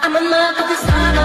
I'm a this star.